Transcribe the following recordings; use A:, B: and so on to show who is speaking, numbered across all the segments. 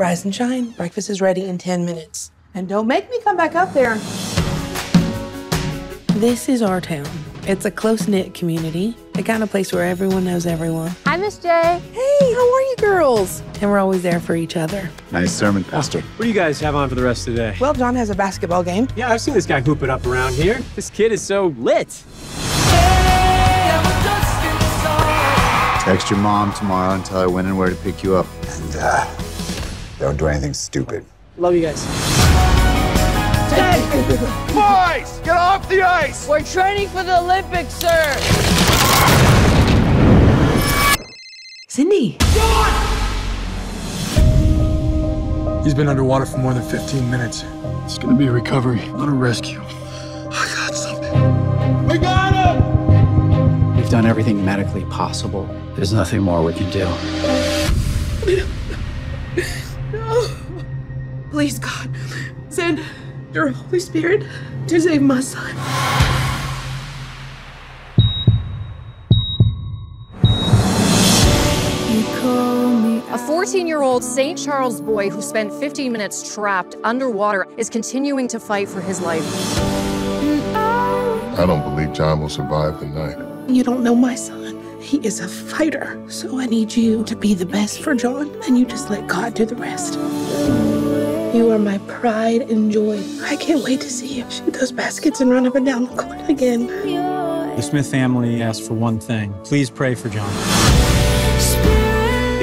A: Rise and shine. Breakfast is ready in 10 minutes. And don't make me come back up there. This is our town. It's a close knit community, the kind of place where everyone knows everyone.
B: Hi, Miss J.
A: Hey, how are you girls? And we're always there for each other.
C: Nice sermon, Pastor.
D: What do you guys have on for the rest of the day?
A: Well, John has a basketball game.
D: Yeah, I've seen this guy hoop it up around here. This kid is so lit.
C: Text your mom tomorrow and tell her when and where to pick you up.
E: And uh, don't do anything stupid.
D: Love you guys.
F: Boys, get off the ice!
B: We're training for the Olympics, sir.
A: Cindy.
G: He's been underwater for more than 15 minutes. It's gonna be a recovery, not a rescue. I got something.
F: We got him!
H: We've done everything medically possible. There's nothing more we can do.
A: Please, God, send your Holy Spirit to save my son.
B: A 14 year old St. Charles boy who spent 15 minutes trapped underwater is continuing to fight for his life.
I: I don't believe John will survive the night.
A: You don't know my son. He is a fighter. So I need you to be the best for John, and you just let God do the rest. You are my pride and joy. I can't wait to see you shoot those baskets and run up and down the court again.
D: The Smith family asked for one thing. Please pray for John.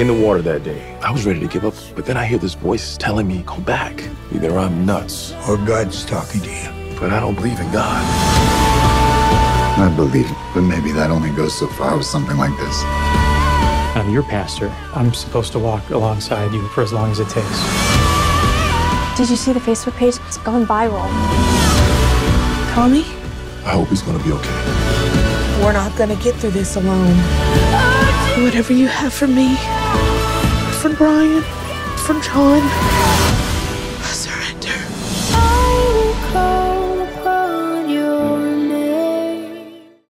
J: In the water that day, I was ready to give up, but then I hear this voice telling me, go back. Either I'm nuts,
E: Or God's talking to you.
J: but I don't believe in God.
C: I believe but maybe that only goes so far with something like this.
D: I'm your pastor. I'm supposed to walk alongside you for as long as it takes.
B: Did you see the Facebook page? It's gone viral.
A: Tommy,
J: I hope he's gonna be okay.
A: we're not gonna get through this alone. Whatever you have for me, for Brian, for John,